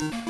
Thanks.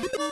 you